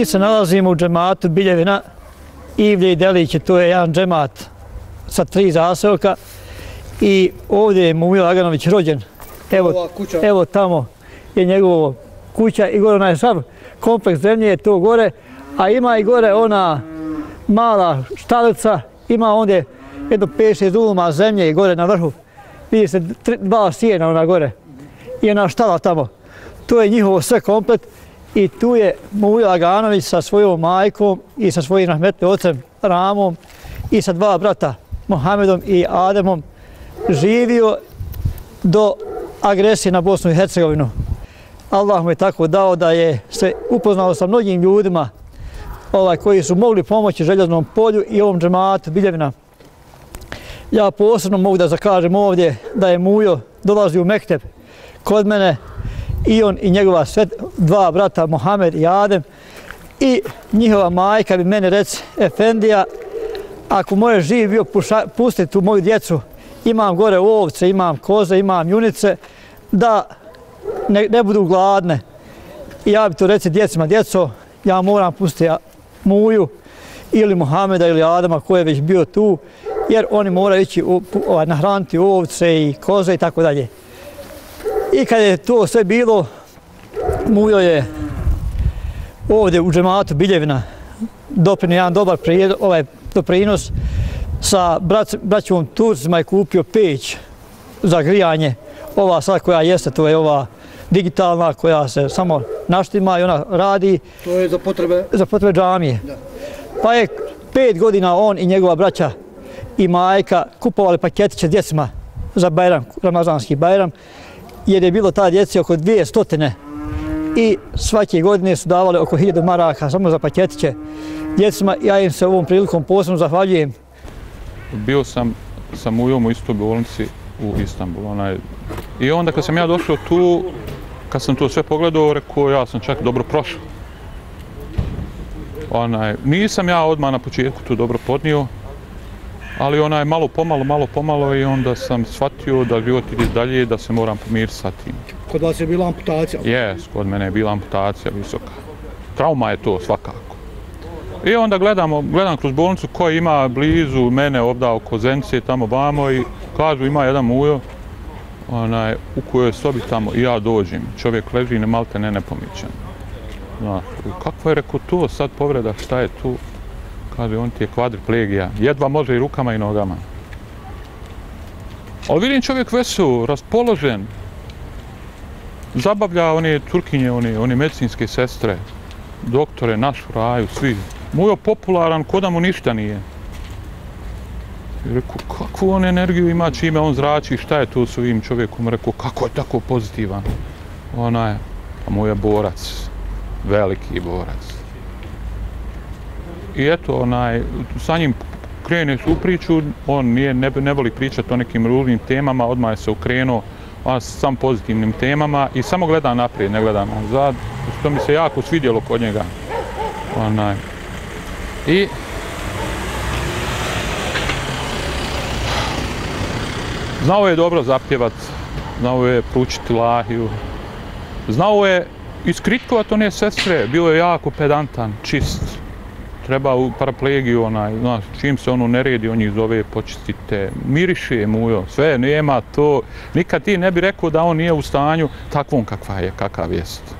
Mi se nalazimo u džematu Biljevina, Ivlje i Deliće, to je jedan džemat sa tri zaselka. I ovdje je Mumio Aganović rođen. Evo, evo tamo je njegovo kuća i gore onaj sav kompleks zemlje je to gore. A ima i gore ona mala štalica, ima ondje jedno 5-6 uluma zemlje i gore na vrhu. Vidi se dva sijena ona gore i ona štala tamo. To je njihovo sve komplet i tu je Mujo Aganović sa svojom majkom i sa svojim rahmetnim ocem Ramom i sa dva brata Mohamedom i Ademom živio do agresije na Bosnu i Hercegovinu. Allah mu je tako dao da je se upoznao sa mnogim ljudima ovaj, koji su mogli pomoći željeznom polju i ovom džematu Biljevina. Ja posebno mogu da zakažem ovdje da je Mujo dolazi u Mekteb kod mene i on i njegova sve dva brata Mohamed i Adem i njihova majka bi mene reci Efendija ako moje živ bio pustiti tu moju djecu imam gore ovce, imam koze, imam junice da ne, ne budu gladne i ja bi to reci djecima djeco ja moram pustiti muju ili Mohameda ili Adama koji je već bio tu jer oni moraju ići u, u, ovaj, nahraniti ovce i koze i tako dalje. I kad je to sve bilo, Mujo je ovdje u džematu Biljevina doprinio jedan dobar prijed, ovaj doprinos sa brat, braćom Turcima i kupio peć za grijanje. Ova sad koja jeste, to je ova digitalna koja se samo naštima i ona radi. To je za potrebe? Za potrebe džamije. Da. Pa je pet godina on i njegova braća i majka kupovali paketiće djecima za Bajram, Ramazanski Bajram jer je bilo ta djeci oko dvije stotine i svake godine su davali oko hiljadu maraka samo za paketiće djecima. Ja im se ovom prilikom posebno zahvaljujem. Bio sam sa mujom u istoj bolnici u Istanbulu. Onaj. I onda kad sam ja došao tu, kad sam to sve pogledao, rekao ja sam čak dobro prošao. Onaj, nisam ja odmah na početku tu dobro podnio, ali ona je malo pomalo, malo pomalo i onda sam shvatio da život ide dalje da se moram pomiriti sa tim. Kod vas je bila amputacija? Jes, kod mene je bila amputacija visoka. Trauma je to svakako. I onda gledamo, gledam kroz bolnicu ko ima blizu mene ovdje oko Zence tamo vamo i kažu ima jedan mujo onaj, u kojoj sobi tamo i ja dođem. Čovjek leži ne malte ne nepomićan. Znaš, kako je rekao to sad povreda, šta je tu? Kaže, on ti je kvadriplegija. Jedva može i rukama i nogama. Ali vidim čovjek vesel, raspoložen. Zabavlja one turkinje, one, one medicinske sestre, doktore, našu raju, svi. Mujo popularan, ko da mu ništa nije. I rekao, kakvu on energiju ima, čime on zrači, šta je to s ovim čovjekom? Rekao, kako je tako pozitivan? Ona je, a moj je borac, veliki borac. I eto, onaj, sa njim kreneš u priču, on nije, ne, ne voli pričati o nekim ružnim temama, odmah je se ukrenuo a sam pozitivnim temama i samo gleda naprijed, ne gleda nazad, što mi se jako svidjelo kod njega. Onaj. I znao je dobro zapjevat, znao je pručiti lahiju, znao je iskritkovat one sestre, bio je jako pedantan, čist, treba u paraplegiju, onaj, znaš, čim se ono ne redi, on ih zove, počistite, miriše mujo, sve, nema to, nikad ti ne bi rekao da on nije u stanju takvom kakva je, kakav jest.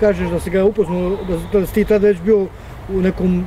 Kažeš da si ga upoznao, da, da si ti tada već bio u nekom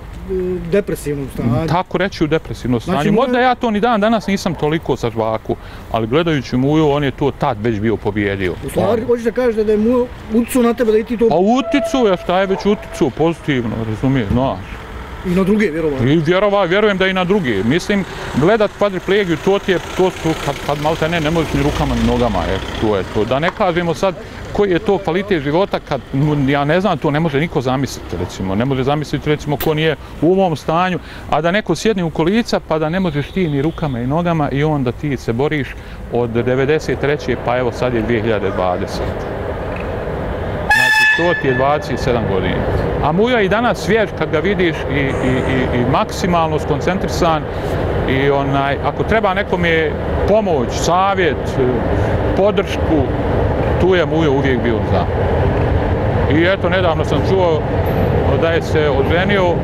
depresivnom stanju. Tako reći u depresivnom stanju. Znači, Možda ja to ni dan danas nisam toliko sa žvaku, ali gledajući Muju, on je to tad već bio pobjedio. U stvari, hoćeš da kažeš da je Mujo uticu na tebe da i ti to... Pa uticu, ja šta je već uticu, pozitivno, razumije, znaš. I na druge, vjerovatno. I vjerova, vjerujem da i na druge. Mislim, gledat kvadriplegiju, to ti je, to su, kad, kad malo te ne, ne možeš ni rukama ni nogama, je, to je to. Da ne kažemo sad, koji je to kvalitet života kad, ja ne znam, to ne može niko zamisliti, recimo. Ne može zamisliti, recimo, ko nije u mom stanju, a da neko sjedni u kolica, pa da ne možeš ti ni rukama i nogama i onda ti se boriš od 93. pa evo sad je 2020. To ti je 27 godina. A Mujo je i danas svjež kad ga vidiš i, i, i, i maksimalno skoncentrisan i onaj, ako treba nekom je pomoć, savjet, podršku, tu je Mujo uvijek bio za. I eto, nedavno sam čuo da je se oženio.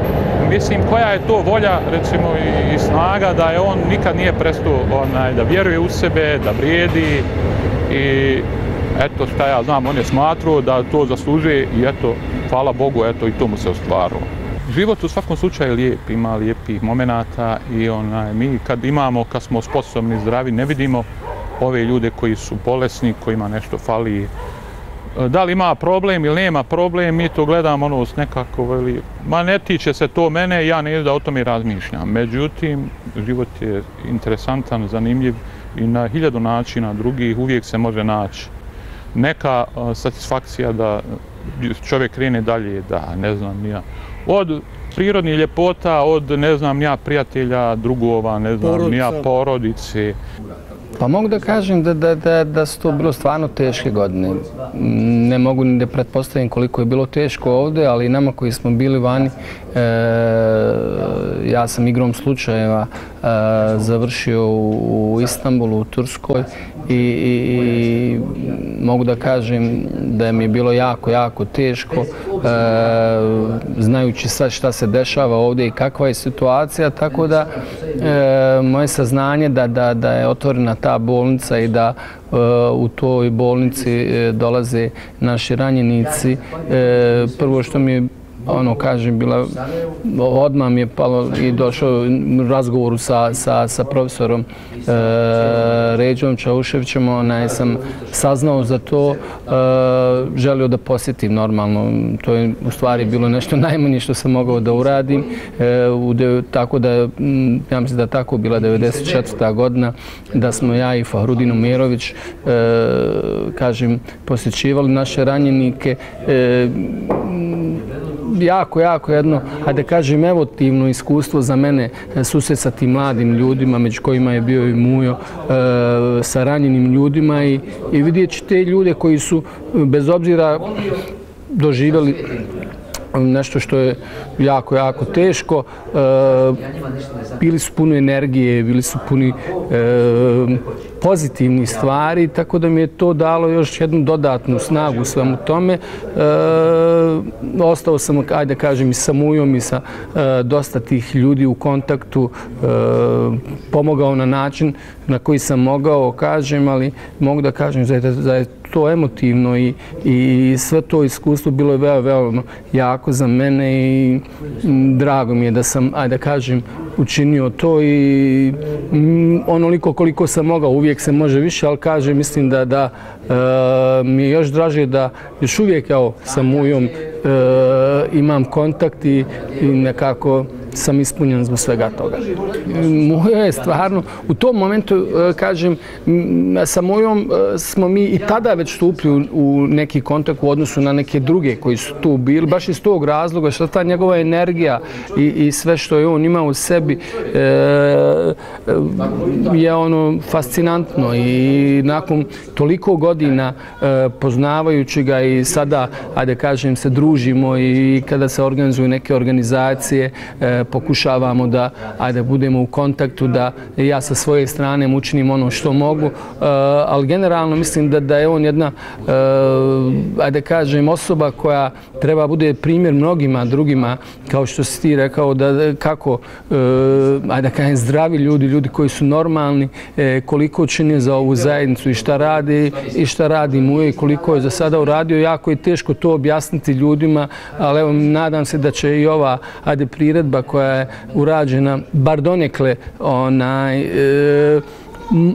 Mislim, koja je to volja, recimo, i snaga da je on nikad nije prestao onaj, da vjeruje u sebe, da vrijedi i eto šta ja znam, on je smatrao da to zaslužuje i eto, hvala Bogu, eto i to mu se ostvarilo. Život u svakom slučaju je lijep, ima lijepih momenata i onaj, mi kad imamo, kad smo sposobni, zdravi, ne vidimo ove ljude koji su bolesni, kojima nešto fali. E, da li ima problem ili nema problem, mi to gledamo ono s nekako, veli, ma ne tiče se to mene, ja ne da o tome razmišljam. Međutim, život je interesantan, zanimljiv i na hiljadu načina drugih uvijek se može naći neka satisfakcija da čovjek krene dalje, da ne znam nija. Od prirodnih ljepota, od ne znam nija prijatelja, drugova, ne znam nija porodice. Pa mogu da kažem da, da, da, da su to bilo stvarno teške godine. Ne mogu ni da pretpostavim koliko je bilo teško ovde, ali nama koji smo bili vani, e, ja sam igrom slučajeva e, završio u, u Istanbulu, u Turskoj i, i, i mogu da kažem da mi je bilo jako, jako teško e, znajući sve šta se dešava ovdje i kakva je situacija, tako da e, moje saznanje da, da, da je otvorena ta bolnica i da e, u toj bolnici e, dolaze naši ranjenici. E, prvo što mi je Pa ono kažem, bila, odmah mi je palo i došao u razgovoru sa, sa, sa profesorom e, Ređom Čauševićem, onaj sam saznao za to, e, želio da posjetim normalno, to je u stvari bilo nešto najmanje što sam mogao da uradim, e, u tako da, mm, ja mislim da tako bila 94. godina, da smo ja i Fahrudin Umerović, e, kažem, posjećivali naše ranjenike, e, jako, jako jedno, a da kažem, emotivno iskustvo za mene e, susret sa tim mladim ljudima, među kojima je bio i Mujo, e, sa ranjenim ljudima i, i vidjet te ljude koji su, bez obzira, doživjeli nešto što je jako, jako teško. E, bili su puni energije, bili su puni e, pozitivni stvari, tako da mi je to dalo još jednu dodatnu snagu svemu tome. E, ostao sam, ajde kažem, i sa Mujom i sa e, dosta tih ljudi u kontaktu, e, pomogao na način na koji sam mogao, kažem, ali mogu da kažem da je, da je to emotivno i, i sve to iskustvo bilo je veoma, veoma jako za mene i drago mi je da sam, ajde kažem, učinio to i mm, onoliko koliko sam mogao, uvijek se može više, ali kažem, mislim da, da e, mi je još draže da još uvijek, evo, sa mujom e, imam kontakt i, i nekako sam ispunjen zbog svega toga. Moje je stvarno, u tom momentu, e, kažem, sa mojom e, smo mi i tada već stupili u neki kontakt u odnosu na neke druge koji su tu bili, baš iz tog razloga što ta njegova energija i, i sve što je on imao u sebi e, e je ono fascinantno i nakon toliko godina e, poznavajući ga i sada, ajde kažem, se družimo i kada se organizuju neke organizacije, e, pokušavamo da ajde budemo u kontaktu, da ja sa svoje strane učinim ono što mogu, uh, ali generalno mislim da da je on jedna e, ajde kažem osoba koja treba bude primjer mnogima drugima kao što si ti rekao da kako e, ajde kažem zdravi ljudi, ljudi koji su normalni, koliko čini za ovu zajednicu i šta radi i šta radi mu i koliko je za sada uradio, jako je teško to objasniti ljudima, ali evo nadam se da će i ova ajde priredba koja je urađena, bar donekle, onaj, e,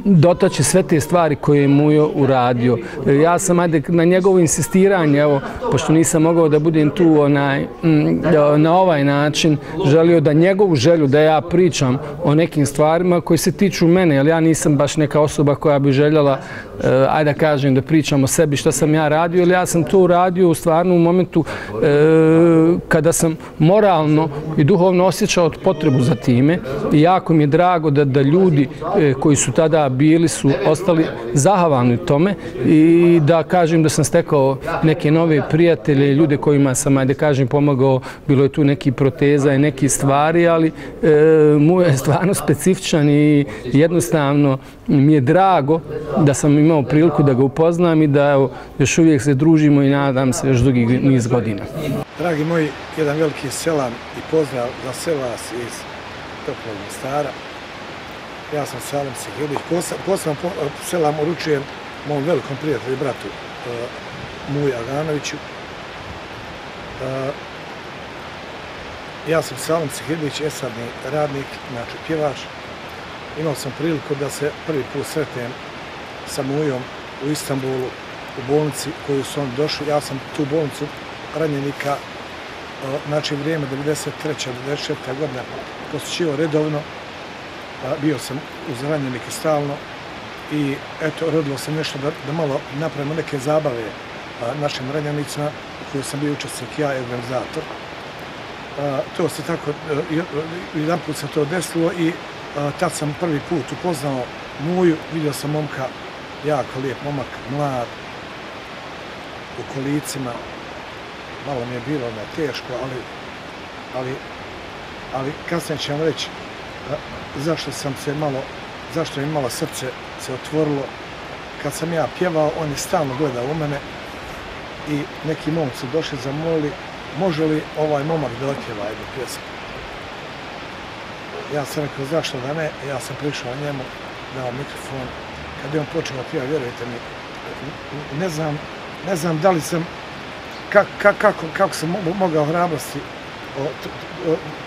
dotaći sve te stvari koje je Mujo uradio. Ja sam ajde, na njegovo insistiranje, evo, pošto nisam mogao da budem tu onaj, na ovaj način, želio da njegovu želju da ja pričam o nekim stvarima koji se tiču mene, jer ja nisam baš neka osoba koja bi željela, e, ajde da kažem, da pričam o sebi što sam ja radio, ili ja sam to uradio u stvarnom momentu e, kada sam moralno i duhovno osjećao potrebu za time i jako mi je drago da, da ljudi e, koji su tada bili su ostali zahavani tome i da kažem da sam stekao neke nove prijatelje, ljude kojima sam, ajde kažem, pomagao, bilo je tu neki proteza i neki stvari, ali e, mu je stvarno specifičan i jednostavno mi je drago da sam imao priliku da ga upoznam i da evo, još uvijek se družimo i nadam se još dugi niz godina. Dragi moji, jedan veliki selam i pozdrav za sve vas iz Toplog Mostara. Ja sam Salim Sigilić. Posebno selam uručujem mom velikom prijatelju i bratu e, uh, Muja Aganoviću. Uh, ja sam Salim Sihirović, esadni radnik, znači pjevač. Imao sam priliku da se prvi put sretnem sa Mujom u Istanbulu, u bolnici koju su on došli. Ja sam tu bolnicu ranjenika, e, znači vrijeme 93. 94. godina posjećio redovno, pa bio sam uz ranjenike stalno i eto, rodilo se nešto da, da malo napravimo neke zabave e, našim ranjenicima u kojoj sam bio učestnik ja i organizator. E, to se tako, jedan put se to desilo i tad sam prvi put upoznao Muju, vidio sam momka, jako lijep momak, mlad, u kolicima, malo mi je bilo na teško, ali, ali, ali kasnije ću vam reći zašto sam se malo, zašto je malo srce se otvorilo. Kad sam ja pjevao, on je stalno gledao u mene i neki momci došli zamolili može li ovaj momak da otjeva jednu pjesmu. Ja sam rekao zašto da ne, ja sam prišao njemu, dao mikrofon. Kad je on počeo pjeva, vjerujte mi, ne znam, ne znam da li sam kako, kako, kako sam mogao hrabrosti,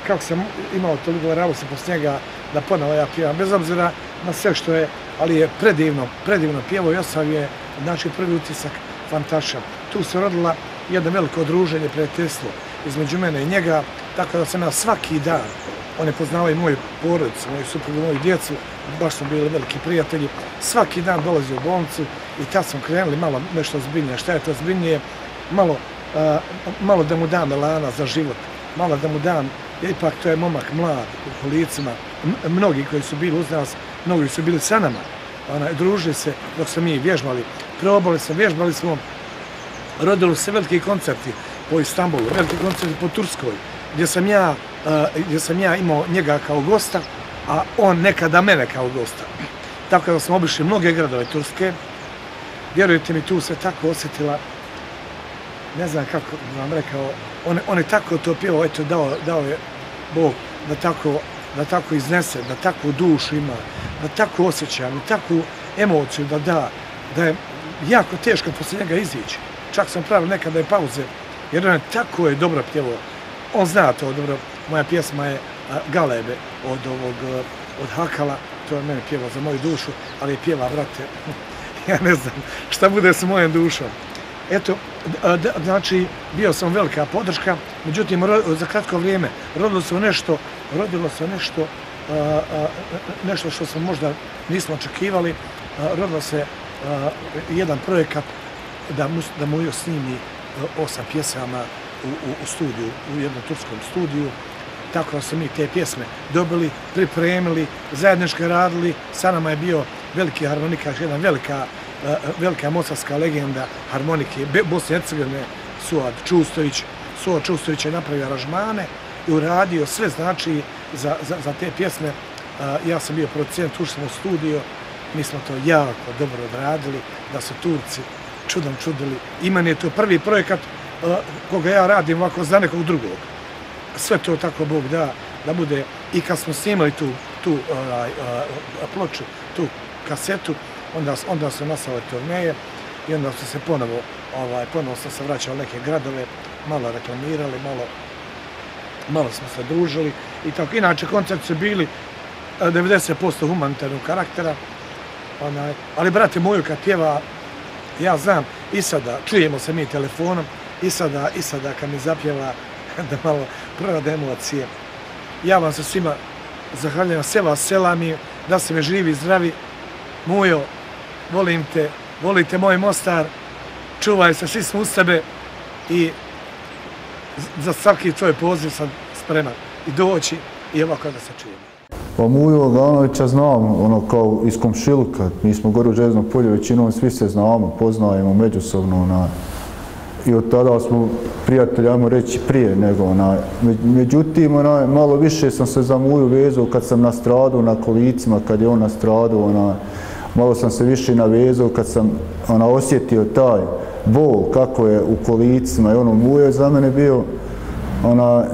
kako sam imao toliko hrabrosti posle njega da ponovo ja pjevam, bez obzira na sve što je, ali je predivno, predivno pjevo i je, znači prvi utisak fantašan. Tu se rodila jedno veliko druženje, prijateljstvo između mene i njega, tako da sam ja svaki dan, one poznavaju i moju porodicu, moju suprugu, moju djecu, baš smo bili veliki prijatelji, svaki dan dolazi u bolnicu i tad smo krenuli malo nešto zbiljnije. Šta je to zbiljnije? Malo malo da mu dam elana za život, malo da mu dam, ipak to je momak mlad u kolicima, mnogi koji su bili uz nas, mnogi su bili sa nama, ona, družili se dok smo mi vježbali, probali smo, vježbali smo, rodili se veliki koncerti po Istanbulu, veliki koncerti po Turskoj, gdje sam ja, Eh, gdje sam ja imao njega kao gosta, a on nekada mene kao gosta. Tako da smo obišli mnoge gradove Turske, vjerujte mi, tu se tako osjetila ne znam kako vam rekao, on, on je tako to pjevao, eto, dao, dao je Bog da tako, da tako iznese, da takvu dušu ima, da tako osjećam, da takvu emociju da da, da je jako teško posle njega izići. Čak sam pravio nekada je pauze, jer on je tako je dobro pjevao. On zna to dobro, moja pjesma je Galebe od ovog, e, od Hakala, to je mene pjeva za moju dušu, ali je pjeva, brate, ja ne znam šta bude sa mojom dušom. Eto, znači, bio sam velika podrška, međutim, za kratko vrijeme rodilo se nešto, rodilo se nešto, nešto što smo možda nismo očekivali, rodilo se jedan projekat da mu, da mu snimi osam pjesama u, u, u studiju, u jednom turskom studiju, tako da smo mi te pjesme dobili, pripremili, zajednički radili, sa nama je bio veliki harmonikaš, jedan velika eh, eh, velika mostarska legenda harmonike Bosne i Hercegovine, Suad Čustović. Suad Čustović je napravio aranžmane i uradio sve znači za, za, za te pjesme. Eh, ja sam bio producent, ušli smo u studio, mi smo to jako dobro odradili, da su Turci čudom čudili. I meni je to prvi projekat koga ja radim ovako za nekog drugog. Sve to tako Bog da, da bude. I kad smo snimali tu, tu ovaj, eh, ploču, tu kasetu, onda, onda su nasale turneje i onda su se ponovo, ovaj, ponovo sam se vraćao neke gradove, malo reklamirali, malo, malo smo se družili i tako. Inače, koncert su bili eh, 90% humanitarnog karaktera, onaj, ali brate moju kad pjeva, ja znam i sada, čujemo se mi telefonom, i sada, i sada kad mi zapjeva da malo prorade emocije. Ja vam se svima zahvaljujem, sve vas selami, da se me živi, zdravi, Mujo, volim te, volite moj Mostar, čuvaj se, svi smo u sebe i za svaki tvoj poziv sam spreman i doći i evo kada se čujemo. Pa Mujo Laganovića znam, ono kao iz komšiluka, mi smo gore u Žeznom polju, većinom svi se znamo, poznajemo međusobno, onaj i od tada smo prijatelji, ajmo reći, prije nego, ona, međutim, ona, malo više sam se za Muju vezao kad sam na stradu, na kolicima, kad je on na stradu, ona, malo sam se više navezao kad sam ona, osjetio taj bol kako je u kolicima. I ono, Mujo je za mene bio, ona,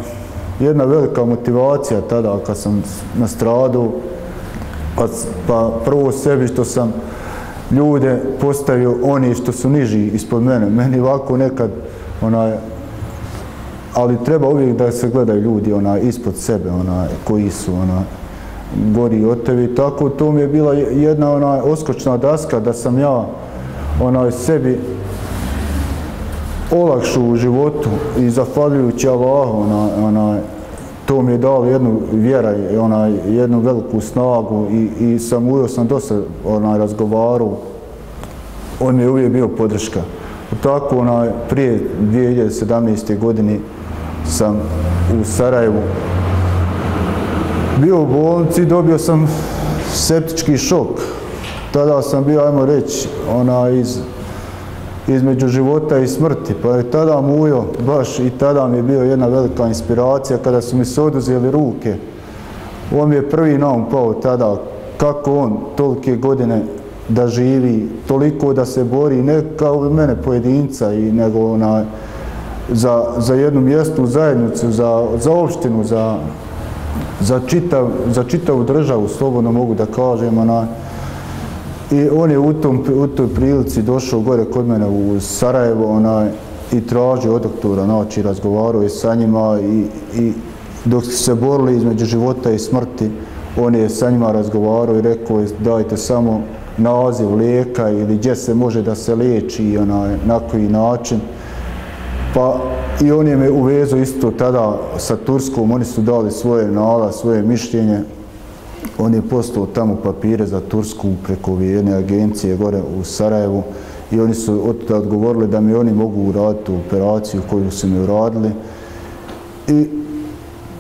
jedna velika motivacija tada kad sam na stradu, pa, pa prvo sebi što sam ljude postavio oni što su niži ispod mene. Meni ovako nekad, onaj, ali treba uvijek da se gledaju ljudi onaj, ispod sebe, onaj, koji su onaj, gori od tebi. Tako to mi je bila jedna onaj, oskočna daska da sam ja onaj, sebi olakšu u životu i zahvaljujući Allahu, ona, ona, to mi je dalo jednu vjera i onaj, jednu veliku snagu i, i sam uvijek sam dosta onaj, razgovaru. On mi je uvijek bio podrška. Tako onaj, prije 2017. godine sam u Sarajevu bio u bolnici, dobio sam septički šok. Tada sam bio, ajmo reći, ona iz između života i smrti. Pa je tada Mujo, baš i tada mi je bio jedna velika inspiracija kada su mi se oduzeli ruke. On mi je prvi naum pao tada kako on tolike godine da živi, toliko da se bori, ne kao mene pojedinca, i nego ona, za, za jednu mjestu zajednicu, za, za opštinu, za, za, čitav, za čitavu državu, slobodno mogu da kažem, ona, I on je u, tom, u toj prilici došao gore kod mene u Sarajevo onaj, i tražio od doktora, noći, razgovarao je sa njima i, i dok su se borili između života i smrti, on je sa njima razgovarao i rekao je dajte samo naziv lijeka ili gdje se može da se liječi i onaj, na koji način. Pa i on je me uvezao isto tada sa Turskom, oni su dali svoje nala, svoje mišljenje, on je postao tamo papire za Tursku preko jedne agencije gore u Sarajevu i oni su od tada odgovorili da mi oni mogu uraditi operaciju koju su mi uradili. I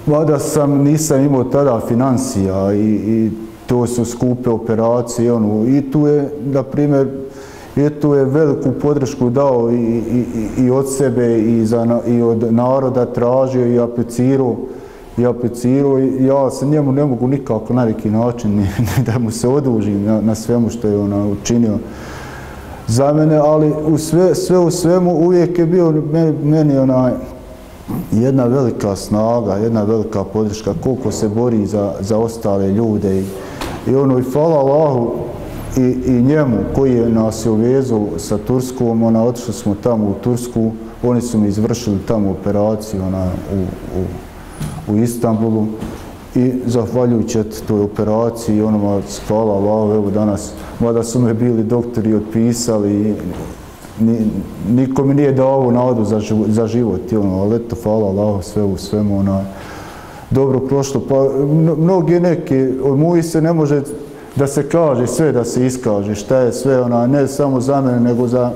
mada sam, nisam imao tada financija i, i to su skupe operacije. Ono, I tu je, na primjer, i tu je veliku podršku dao i, i, i od sebe i, za, i od naroda tražio i aplicirao i aplicirao i ja se njemu ne mogu nikako na neki način ni, ni da mu se odužim na, na svemu što je ona učinio za mene, ali u sve, sve u svemu uvijek je bio meni, meni jedna velika snaga, jedna velika podrška, koliko se bori za, za ostale ljude i, i ono i hvala Allahu i, i njemu koji je nas je uvezao sa Turskom, ona otišli smo tamo u Tursku, oni su mi izvršili tamo operaciju ona, u, u u Istanbulu i zahvaljujući toj operaciji onoma hvala Allah, evo danas, mada su me bili doktori otpisali, ni, niko mi nije dao ovu nadu za, život, za život, i ono, ali eto, hvala Allah, sve u svemu, ona, dobro prošlo, pa mnogi neki, od moji se ne može da se kaže sve, da se iskaže, šta je sve, ona, ne samo za mene, nego za,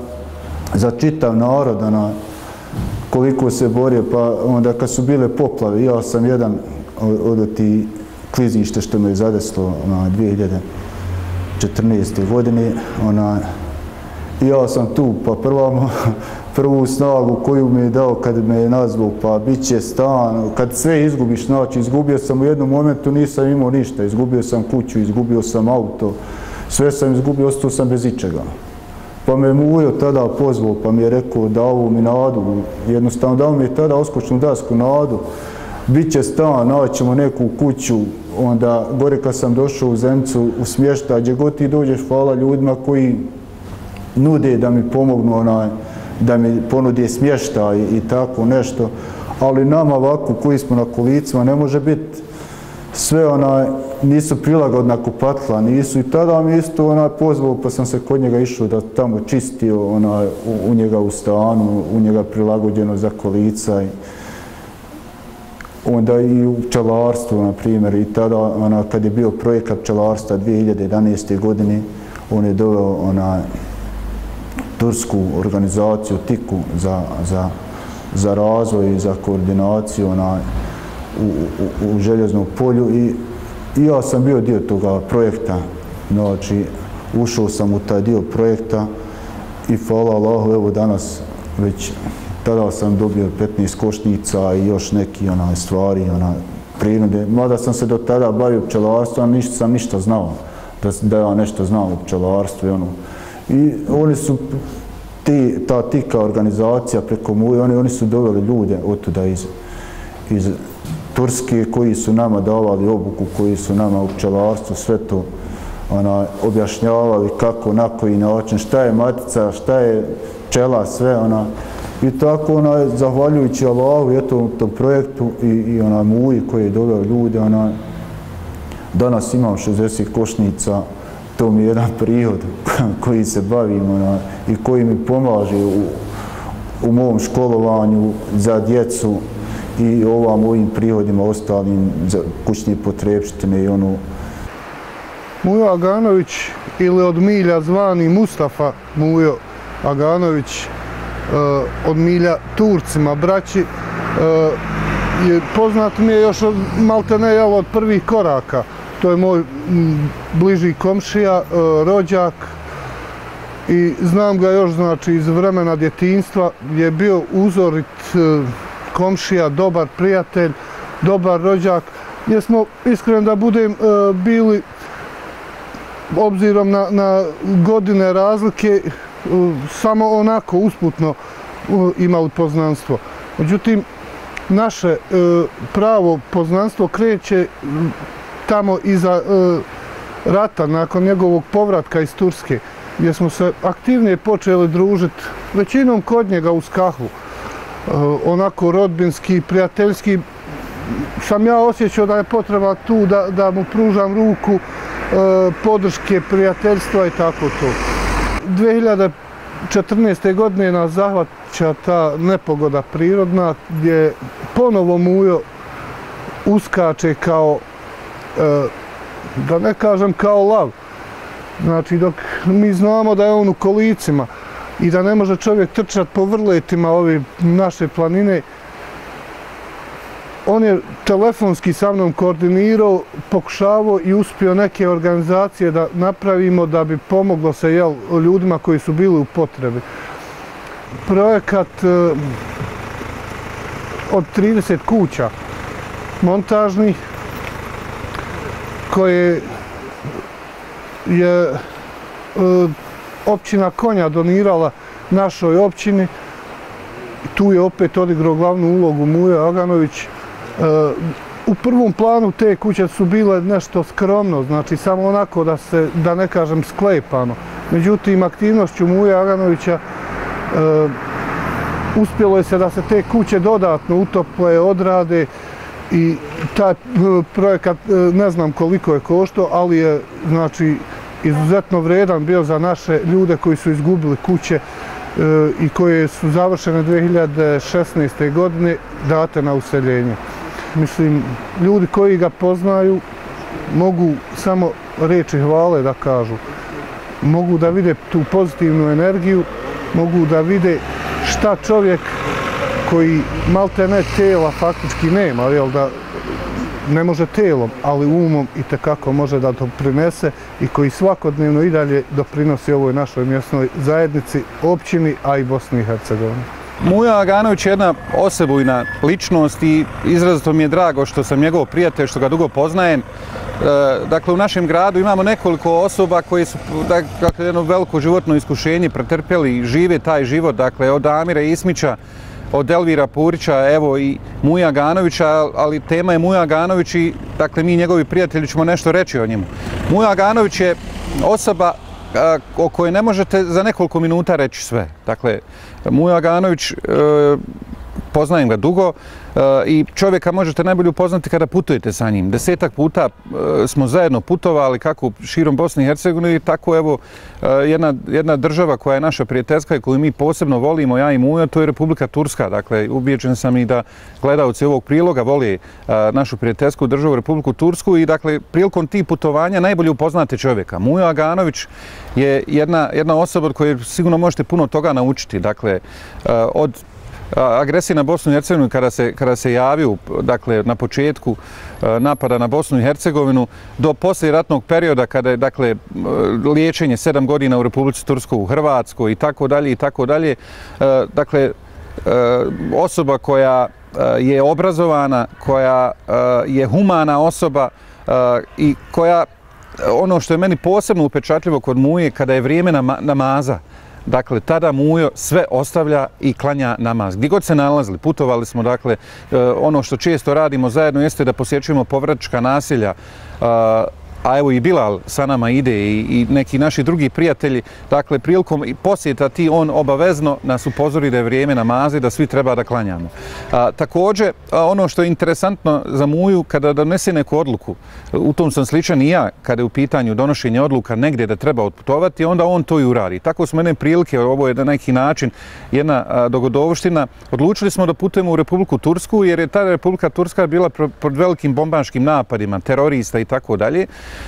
za čitav narod, ona, koliko se borio, pa onda kad su bile poplave, ja sam jedan od, od ti klizište što me je zadeslo ono, na 2014. godine, ona, ja sam tu, pa prva, prvu snagu koju mi je dao kad me je nazvao, pa bit će stan, kad sve izgubiš, znači izgubio sam u jednom momentu, nisam imao ništa, izgubio sam kuću, izgubio sam auto, sve sam izgubio, ostao sam bez ičega. Pa me Mujo tada pozvao, pa mi je rekao da ovu mi nadu, jednostavno dao mi je tada oskočnu dasku nadu, bit će stan, naćemo neku kuću, onda gore kad sam došao u Zemcu u smješta, gdje god ti dođeš, hvala ljudima koji nude da mi pomognu, onaj, da mi ponude smješta i, i tako nešto, ali nama ovako koji smo na kolicima ne može biti sve onaj, nisu prilagodna kupatla, nisu i tada mi isto onaj pozvao pa sam se kod njega išao da tamo čistio onaj, u, u njega u stanu, u njega prilagođeno za kolica i onda i u pčelarstvu, na primjer, i tada, ona, kad je bio projekat pčelarstva 2011. godine, on je doveo ona, tursku organizaciju TIKU za, za, za razvoj i za koordinaciju ona, u, u, u željeznom polju i I ja sam bio dio toga projekta, znači ušao sam u taj dio projekta i hvala Allahu, evo danas već tada sam dobio 15 košnica i još neki onaj stvari, ona prirode. Mada sam se do tada bavio pčelarstvom, ništa sam ništa znao da, da ja nešto znam o pčelarstvu i ono. I oni su, ti, ta tika organizacija preko moje, oni, oni su doveli ljude od tuda iz, iz Turske koji su nama davali obuku, koji su nama u pčelarstvu sve to ona, objašnjavali kako, na koji način, šta je matica, šta je pčela, sve ona. I tako, ona, zahvaljujući Allahu i eto, tom projektu i, i ona muji koji je doveo ljude, ona, danas imam 60 košnica, to mi je jedan prihod koji se bavim ona, i koji mi pomaže u, u mom školovanju za djecu i ovam ovim prihodima ostalim za kućne potrebštine i ono. Mujo Aganović ili od Milja zvani Mustafa Mujo Aganović e, od milja Turcima, braći, e, je poznat mi je još od malte ne od prvih koraka. To je moj mm, bliži komšija, e, rođak i znam ga još znači iz vremena djetinstva je bio uzorit komšija, dobar prijatelj, dobar rođak. jer smo, iskreno da budem, e, bili obzirom na, na godine razlike, e, samo onako usputno e, imali poznanstvo. Međutim, naše pravo poznanstvo kreće tamo iza rata, nakon njegovog povratka iz Turske, gdje smo se aktivnije počeli družiti, većinom kod njega uz kahvu, Eh, onako rodbinski, prijateljski, sam ja osjećao da je potreba tu da, da mu pružam ruku, eh, podrške, prijateljstva i tako to. 2014. godine nas zahvaća ta nepogoda prirodna gdje ponovo mujo uskače kao, e, da ne kažem kao lav. Znači dok mi znamo da je on u kolicima i da ne može čovjek trčati po vrletima ove naše planine, on je telefonski sa mnom koordinirao, pokušavao i uspio neke organizacije da napravimo da bi pomoglo se jel, ljudima koji su bili u potrebi. Projekat eh, od 30 kuća montažnih koje je eh, općina Konja donirala našoj općini. Tu je opet odigrao glavnu ulogu Mujo Aganović, e, U prvom planu te kuće su bile nešto skromno, znači samo onako da se, da ne kažem, sklepano. Međutim, aktivnošću Muja Aganovića e, uspjelo je se da se te kuće dodatno utople, odrade i taj e, projekat ne znam koliko je košto, ali je znači izuzetno vredan bio za naše ljude koji su izgubili kuće e, i koje su završene 2016. godine date na useljenje. Mislim, ljudi koji ga poznaju mogu samo reći hvale da kažu. Mogu da vide tu pozitivnu energiju, mogu da vide šta čovjek koji malte ne tela faktički nema, jel da ne može telom, ali umom i tekako može da doprinese i koji svakodnevno i dalje doprinosi ovoj našoj mjesnoj zajednici, općini, a i Bosni i Hercegovini. Muja Aganović je jedna osebujna ličnost i izrazito mi je drago što sam njegov prijatelj, što ga dugo poznajem. E, dakle, u našem gradu imamo nekoliko osoba koji su dakle, jedno veliko životno iskušenje pretrpjeli i žive taj život, dakle, od Amira Ismića, od Elvira Purića, evo i Muja Ganovića, ali tema je Muja Ganović i dakle mi njegovi prijatelji ćemo nešto reći o njemu. Muja Ganović je osoba o kojoj ne možete za nekoliko minuta reći sve. Dakle, Muja Ganović, e, poznajem ga dugo, i čovjeka možete najbolje upoznati kada putujete sa njim. Desetak puta e, smo zajedno putovali kako širom Bosne i Hercegovine i tako evo e, jedna, jedna država koja je naša prijateljska i koju mi posebno volimo, ja i Muja, to je Republika Turska. Dakle, ubijeđen sam i da gledalci ovog priloga voli e, našu prijateljsku državu Republiku Tursku i dakle, prilikom tih putovanja najbolje upoznate čovjeka. Mujo Aganović je jedna, jedna osoba od koje sigurno možete puno toga naučiti. Dakle, od agresije na Bosnu i Hercegovinu kada se, kada se javio dakle, na početku e, napada na Bosnu i Hercegovinu do poslije ratnog perioda kada je dakle, e, liječenje sedam godina u Republici Turskoj u Hrvatskoj i tako dalje i tako dalje. E, dakle, osoba koja je obrazovana, koja je humana osoba i koja ono što je meni posebno upečatljivo kod Muje, kada je vrijeme namaza, dakle, tada Mujo sve ostavlja i klanja namaz. Gdje god se nalazili, putovali smo, dakle, e, ono što često radimo zajedno jeste da posjećujemo povračka nasilja a evo i Bilal sa nama ide i, i neki naši drugi prijatelji, dakle, prilikom posjeta ti on obavezno nas upozori da je vrijeme namaze, da svi treba da klanjamo. A, također, a, ono što je interesantno za Muju, kada donese neku odluku, u tom sam sličan i ja, kada je u pitanju donošenja odluka negdje da treba otputovati, onda on to i uradi. Tako smo jedne prilike, ovo je na neki način jedna a, dogodovština, odlučili smo da putujemo u Republiku Tursku, jer je ta Republika Turska bila pod velikim bombaškim napadima, terorista i tako dalje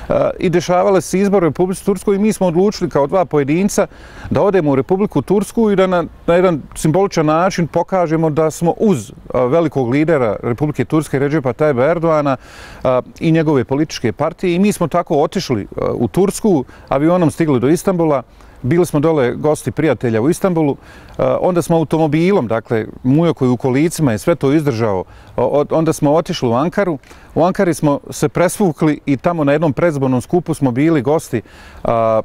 E, i dešavale se izbore u Republici Turskoj. I mi smo odlučili kao dva pojedinca da odemo u Republiku Tursku i da na, na jedan simboličan način pokažemo da smo uz e, velikog lidera Republike Turske Ređepa Tajba Erdoana e, i njegove političke partije. I mi smo tako otišli u Tursku, avionom stigli do Istambula, Bili smo dole gosti prijatelja u Istanbulu, e, onda smo automobilom, dakle, Mujo koji u kolicima je sve to izdržao, onda smo otišli u Ankaru. U Ankari smo se presvukli i tamo na jednom predzbornom skupu smo bili gosti e, e,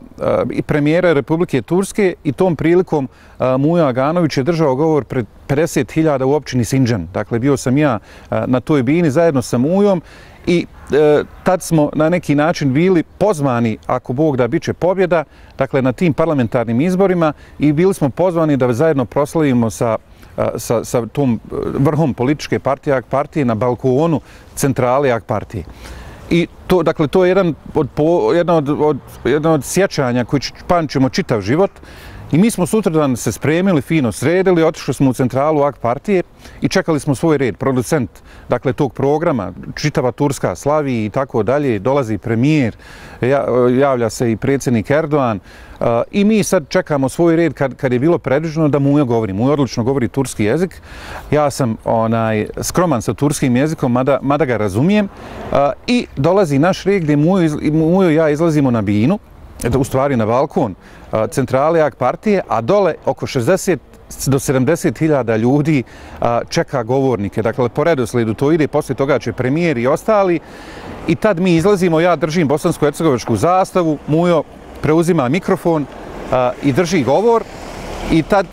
i premijera Republike Turske i tom prilikom Mujo Aganović je držao govor pred 50.000 u općini Sinđan. Dakle, bio sam ja na toj bini zajedno sa Mujom i e, tad smo na neki način bili pozvani, ako Bog da biće pobjeda, dakle na tim parlamentarnim izborima i bili smo pozvani da zajedno proslavimo sa, e, sa, sa tom e, vrhom političke partije, AK partije, na balkonu centrale AK partije. I to, dakle, to je jedan od, po, jedan od, od, jedan od sjećanja koji pančemo čitav život. I mi smo sutradan se spremili, fino sredili, otišli smo u centralu AK partije i čekali smo svoj red. Producent dakle, tog programa, čitava Turska slavi i tako dalje, dolazi premijer, javlja se i predsjednik Erdoğan eh, i mi sad čekamo svoj red kad, kad je bilo predviđeno da Mujo govori. Mujo odlično govori turski jezik. Ja sam onaj skroman sa turskim jezikom, mada, mada ga razumijem. Eh, I dolazi naš red gdje Mujo, Mujo i ja izlazimo na binu, E, u stvari na balkon centrale AK partije, a dole oko 60 do 70 hiljada ljudi čeka govornike. Dakle, po redosledu to ide, poslije toga će premijer i ostali. I tad mi izlazimo, ja držim bosansko-hercegovačku zastavu, Mujo preuzima mikrofon i drži govor. I tad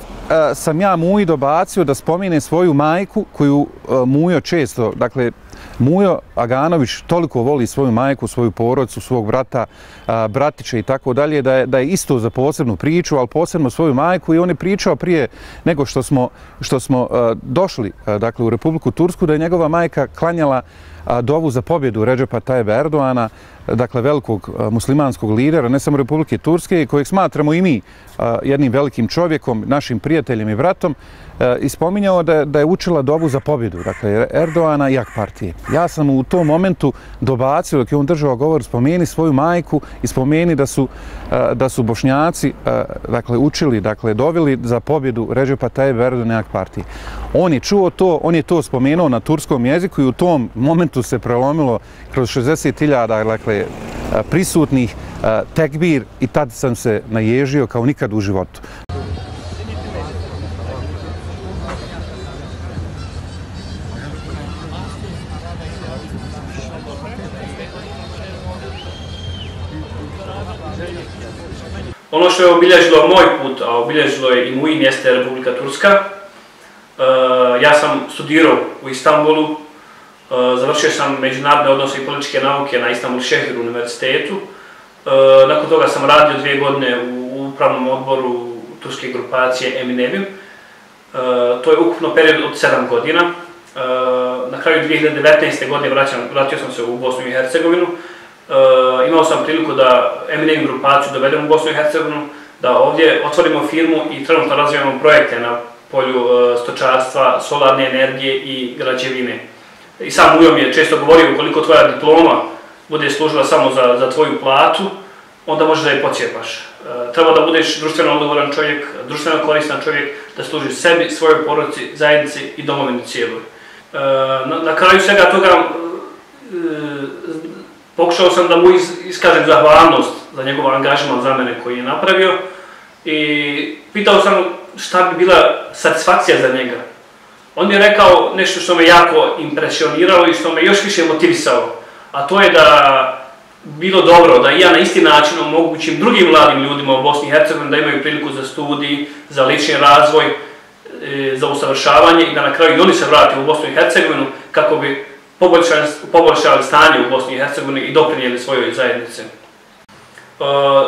sam ja Muji dobacio da spomine svoju majku koju Mujo često, dakle, Mujo Aganović toliko voli svoju majku, svoju porodcu, svog brata, bratića i tako dalje, da je, da je isto za posebnu priču, ali posebno svoju majku i on je pričao prije nego što smo, što smo došli dakle, u Republiku Tursku, da je njegova majka klanjala dovu za pobjedu Ređepa Tajeba Erdoana, dakle velikog muslimanskog lidera, ne samo Republike Turske, kojeg smatramo i mi jednim velikim čovjekom, našim prijateljem i bratom, ispominjao da, da je učila dovu za pobjedu, dakle Erdoana i Jak partije. Ja sam u tom momentu dobacio, dok je on držao govor, spomeni svoju majku i spomeni da su, da su bošnjaci dakle, učili, dakle, dovili za pobjedu Ređepa Tajeba Erdoana i Jak partije. On je čuo to, on je to spomenuo na turskom jeziku i u tom momentu se prelomilo kroz 60.000 dakle, e, prisutnih e, tekbir i tad sam se naježio kao nikad u životu. Ono što je obilježilo moj put, a obilježilo je i moj mjeste Republika Turska, e, ja sam studirao u Istanbulu, E, završio sam međunarodne odnose i političke nauke na Istanbul Šehir univerzitetu. E, nakon toga sam radio dvije godine u upravnom odboru turske grupacije Eminevim. E, to je ukupno period od sedam godina. Na kraju 2019. godine vratio sam se u Bosnu i Hercegovinu. Imao sam priliku da Eminevim grupaciju dovedem u Bosnu i Hercegovinu, da ovdje otvorimo firmu i trenutno razvijamo projekte na polju stočarstva, solarne energije i građevine i sam Ujo mi je često govorio koliko tvoja diploma bude služila samo za, za tvoju platu, onda možeš da je pocijepaš. E, treba da budeš društveno odgovoran čovjek, društveno koristan čovjek, da služi sebi, svojoj porodici, zajednici i domovini cijeloj. E, na, na kraju svega toga e, pokušao sam da mu iz, iskažem zahvalnost za njegov angažman za mene koji je napravio i pitao sam šta bi bila satisfakcija za njega. On mi je rekao nešto što me jako impresioniralo i što me još više motivisalo, a to je da bilo dobro da i ja na isti način omogućim drugim mladim ljudima u Bosni i Hercegovini da imaju priliku za studij, za lični razvoj, e, za usavršavanje i da na kraju i oni se vrati u Bosnu i Hercegovinu kako bi poboljšali, poboljšali stanje u Bosni i Hercegovini i doprinijeli svojoj zajednici. E,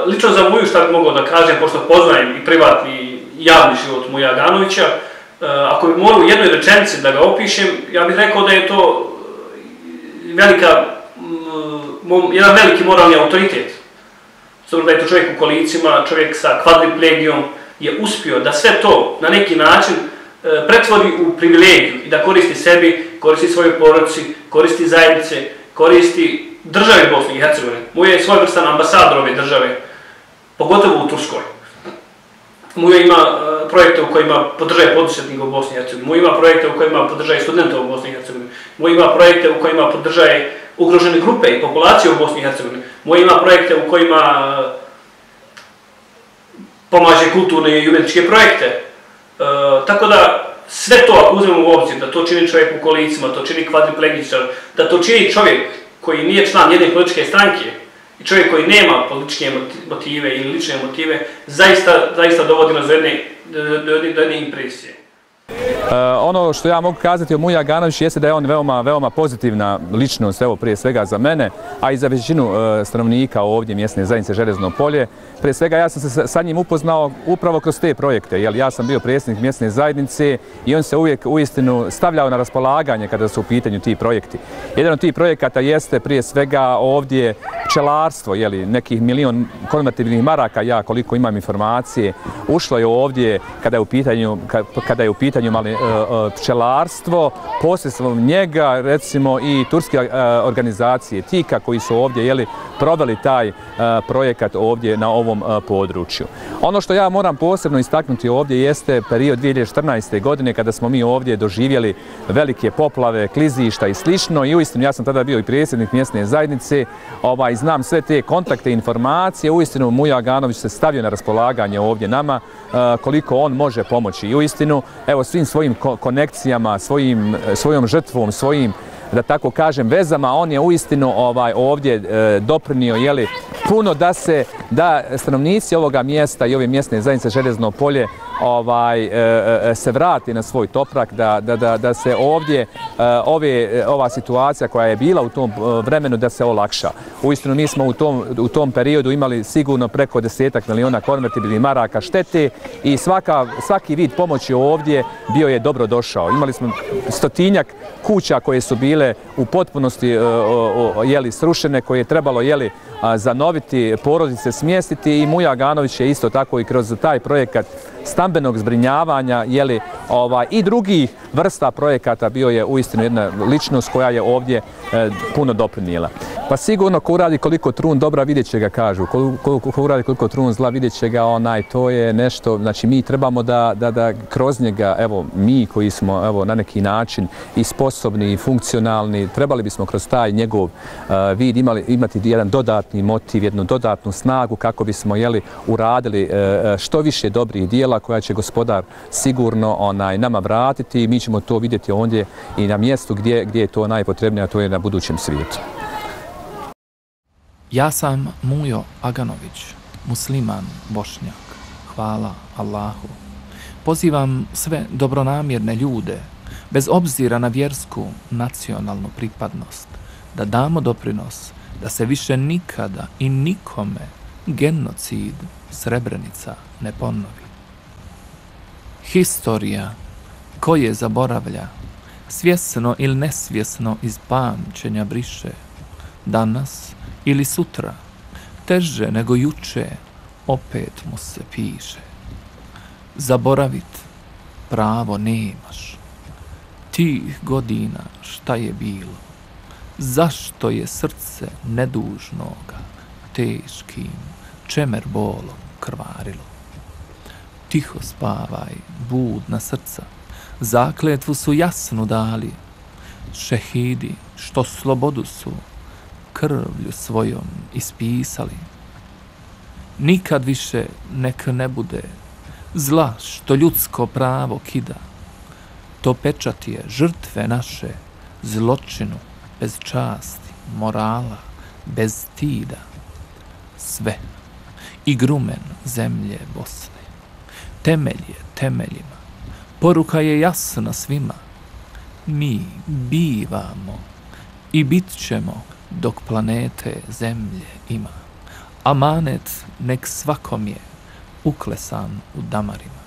lično za Muju šta bih mogao da kažem, pošto poznajem i privatni i javni život Muja Ganovića, Eh, ako bi morao u jednoj rečenici da ga opišem, ja bih rekao da je to eh, velika mm, jedan veliki moralni autoritet. Zato da je to čovjek u kolicima, čovjek sa kvadriplegijom, je uspio da sve to na neki način e, pretvori u privilegiju i da koristi sebi, koristi svoje porodici, koristi zajednice, koristi države Bosne i Hercegovine. Mu je svoj vrstan ambasador ove države, pogotovo u Turskoj. Mujo ima e, projekte u kojima podržaje poduzetnika u Bosni i Hercegovini. Mujo ima projekte u kojima podržaje studenta u Bosni i Hercegovini. Mujo ima projekte u kojima podržaje ugrožene grupe i populacije u Bosni i Hercegovini. Mujo ima projekte u kojima e, pomaže kulturne i umjetničke projekte. E, tako da sve to ako uzmemo u obzir, da to čini čovjek u kolicima, to čini kvadriplegičar, da to čini čovjek koji nije član jedne političke stranke i čovjek koji nema političke motive ili lične motive, zaista, zaista dovodi nas do jedne, do jedne, do jedne impresije. E, ono što ja mogu kazati o Muja Ganović jeste da je on veoma, veoma pozitivna ličnost, evo prije svega za mene, a i za većinu e, stanovnika ovdje mjesne zajednice Železno polje. Prije svega ja sam se sa njim upoznao upravo kroz te projekte, jer ja sam bio predsjednik mjesne zajednice i on se uvijek u istinu stavljao na raspolaganje kada su u pitanju ti projekti. Jedan od tih projekata jeste prije svega ovdje pčelarstvo, jeli, nekih milion konvertibilnih maraka, ja koliko imam informacije, ušlo je ovdje kada je u pitanju, kada je u pitanju mali, e, e, pčelarstvo, posredstvom njega, recimo i turske e, organizacije TIKA koji su ovdje jeli, proveli taj projekat ovdje na ovom području. Ono što ja moram posebno istaknuti ovdje jeste period 2014. godine kada smo mi ovdje doživjeli velike poplave, klizišta i slično i uistinu ja sam tada bio i predsjednik mjesne zajednice, ovaj, znam sve te kontakte i informacije, uistinu Muja Aganović se stavio na raspolaganje ovdje nama koliko on može pomoći i uistinu evo svim svojim konekcijama, svojim, e, svojom žrtvom, svojim da tako kažem, vezama, on je uistinu ovaj ovdje e, doprinio jeli, puno da se da stanovnici ovoga mjesta i ove mjesne zajednice Željezno polje ovaj e, e, se vrati na svoj toprak da, da, da, da se ovdje e, ove ova situacija koja je bila u tom vremenu da se olakša. Uistinu mi smo u tom u tom periodu imali sigurno preko desetak miliona konvertibilnih maraka štete i svaka svaki vid pomoći ovdje bio je dobro došao. Imali smo stotinjak kuća koje su bile u potpunosti jeli srušene koje je trebalo jeli zanoviti porodice smjestiti i Muja Ganović je isto tako i kroz taj projekat stambenog zbrinjavanja jeli, ovaj, i drugih vrsta projekata. Bio je uistinu jedna ličnost koja je ovdje e, puno doprinijela. Pa sigurno ko uradi koliko trun dobra vidjet će ga kažu, ko, ko, ko uradi koliko trun zla vidjet će ga onaj, to je nešto, znači mi trebamo da, da, da kroz njega, evo mi koji smo evo, na neki način i sposobni i funkcionalni, trebali bismo kroz taj njegov uh, vid imali, imati jedan dodatni motiv, jednu dodatnu snagu kako bismo jeli, uradili uh, što više dobrih dijela koja će gospodar sigurno onaj nama vratiti i mi ćemo to vidjeti ondje i na mjestu gdje, gdje je to najpotrebnije, a to je na budućem svijetu. Ja sam Mujo Aganović, musliman bošnjak. Hvala Allahu. Pozivam sve dobronamjerne ljude, bez obzira na vjersku nacionalnu pripadnost, da damo doprinos da se više nikada i nikome genocid Srebrenica ne ponovi. Historija koje zaboravlja, svjesno ili nesvjesno iz pamćenja briše, danas ili sutra, teže nego juče, opet mu se piše. Zaboravit pravo nemaš. Tih godina šta je bilo? Zašto je srce nedužnoga teškim čemer bolom krvarilo. Tiho spavaj, budna srca, zakletvu su jasno dali, šehidi što slobodu su krvlju svojom ispisali. Nikad više nek ne bude zla što ljudsko pravo kida. To pečat je žrtve naše, zločinu, bez časti, morala, bez stida. Sve. I grumen zemlje Bosne. Temelj je temeljima. Poruka je jasna svima. Mi bivamo i bit ćemo dok planete zemlje ima. Amanet nek svakom je uklesan u damarima.